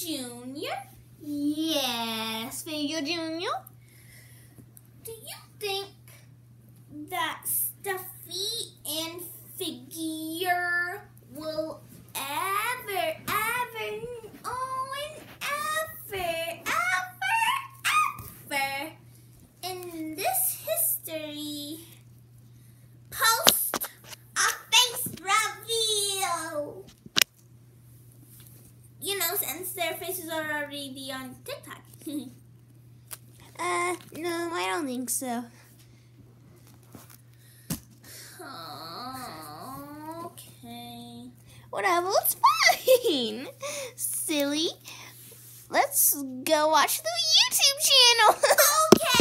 Junior, Yes, Figure Junior. do you think that Stuffy and Figure will ever, ever, oh, and ever, ever, ever in this history post a face reveal? You know, since their faces are already on TikTok. Uh, no, I don't think so. okay. Whatever, it's fine. Silly. Let's go watch the YouTube channel. Okay.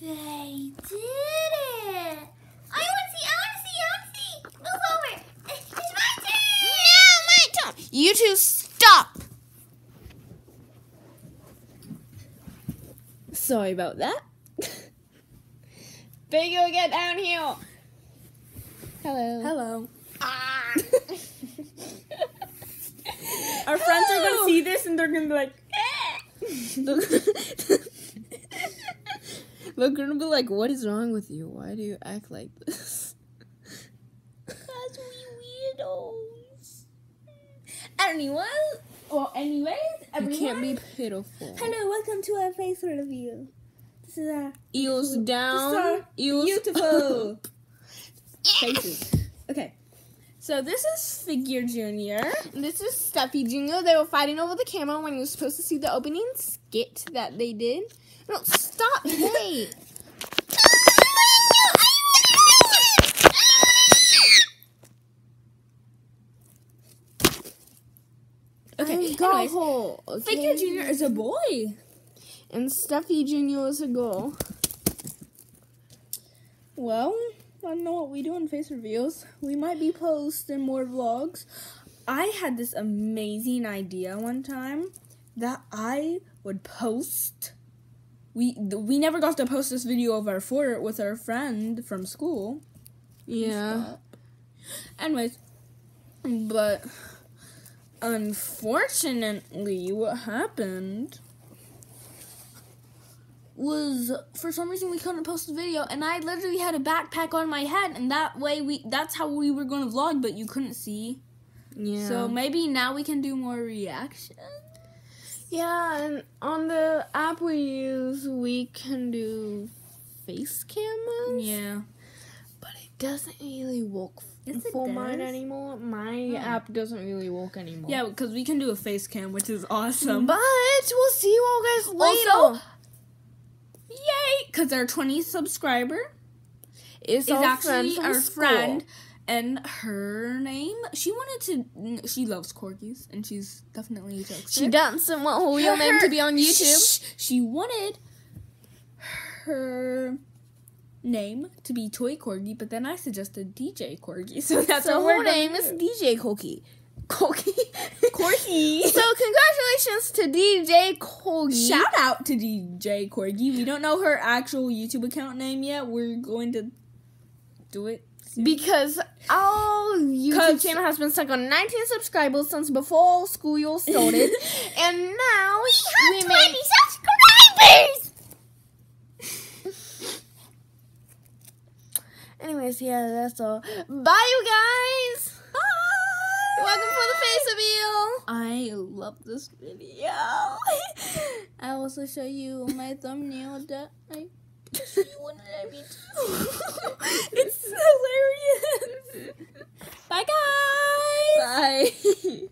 they did it. I want to see. I want to see. I want to see. Move over. It's my turn. no, my turn. You two stop. Sorry about that. Figure, get down here. Hello. Hello. Ah. Our friends are gonna see this and they're gonna be like, they're gonna be like, what is wrong with you? Why do you act like this? Anyone? Well, anyways, everyone. You can't be pitiful. Hello, welcome to our face review. This is our Eels down. Eels beautiful faces. Okay. So this is Figure Junior. This is Stuffy Junior. They were fighting over the camera when you're supposed to see the opening skit that they did. No, stop! Hey. Okay. got anyways, hole. okay. Figure Junior is a boy. and Stuffy Junior is a girl. Well, I don't know what we do in face reveals. We might be posting more vlogs. I had this amazing idea one time that I would post. We we never got to post this video of our fort with our friend from school. Yeah. Anyways, but unfortunately, what happened was for some reason we couldn't post the video, and I literally had a backpack on my head, and that way we that's how we were going to vlog, but you couldn't see. Yeah. So maybe now we can do more reaction. Yeah, and on the app we use, we can do face cameras. Yeah. Doesn't really work Yes, for mine anymore. My Hmm. app doesn't really work anymore. Yeah, because we can do a face cam, which is awesome. But we'll see you all guys later. Also, Yay! Because our 20th subscriber is our actually friend our school. friend, and her name. She wanted to. She loves corgis, and she's definitely a jokester. She doesn't want her real name to be on YouTube. Shh, she wanted her name to be Toy Corgi, but then I suggested DJ Corgi, so that's So what her name is. DJ Koki. Koki. Corgi. so congratulations to DJ Kogi. Shout out to DJ Corgi. We don't know her actual YouTube account name yet. We're going to do it. soon. Because our YouTube channel has been stuck on 19 subscribers since before school year started, and now we, made subscribers. Yeah. That's all. Bye, you guys. Bye. Welcome for the face reveal. I love this video. I also show you my thumbnail that I just it's hilarious. Bye, guys. Bye.